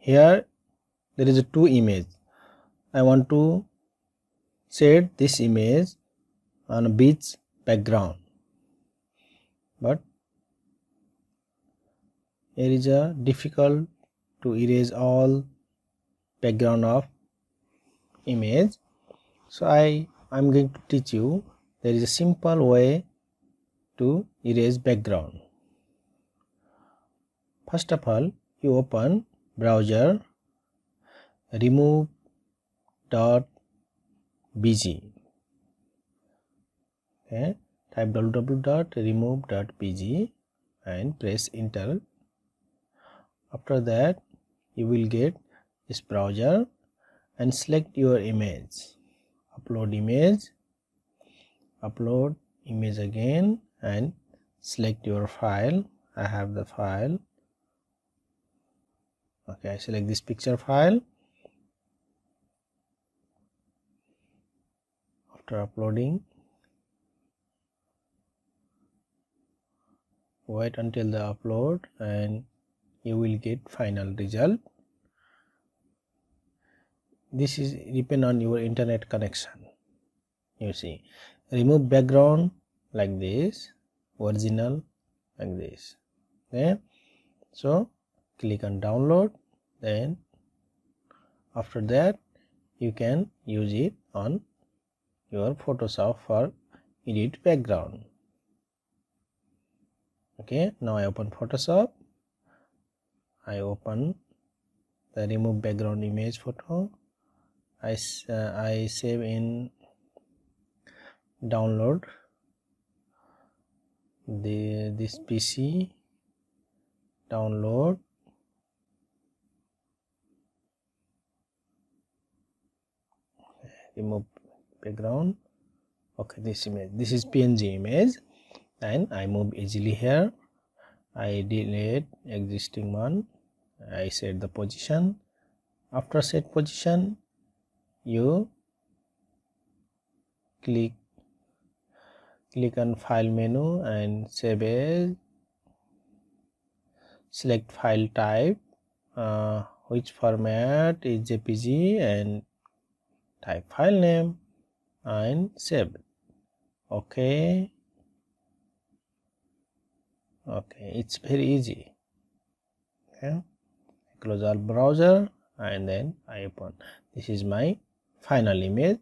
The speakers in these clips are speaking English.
here there is a two image. I want to set this image on a beach background. But here is a difficult to erase all background of image. So I I'm going to teach you there is a simple way to erase background. First of all you open browser remove dot bg okay type www dot remove dot www.remove.bg and press enter. After that you will get this browser and select your image. Upload image. Upload image again and select your file. I have the file okay i select this picture file. After uploading wait until the upload and you will get final result. This is depend on your internet connection. You see remove background like this original like this. Okay so click on download then after that you can use it on your photoshop for edit background. Okay now i open photoshop. I open the remove background image photo. I uh, i save in download the this pc download remove background. Okay this image this is png image. And i move easily here. I delete existing one. I set the position. After set position you click click on file menu and save as. Select file type uh, which format is jpg and type file name and save. Okay. Okay it's very easy. Okay close our browser and then i open. This is my final image.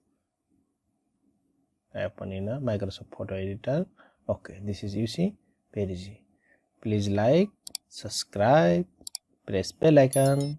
I open in a Microsoft photo editor. Okay this is you see very easy. Please like subscribe press bell icon